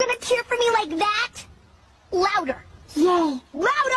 gonna cheer for me like that? Louder. Yay! Louder!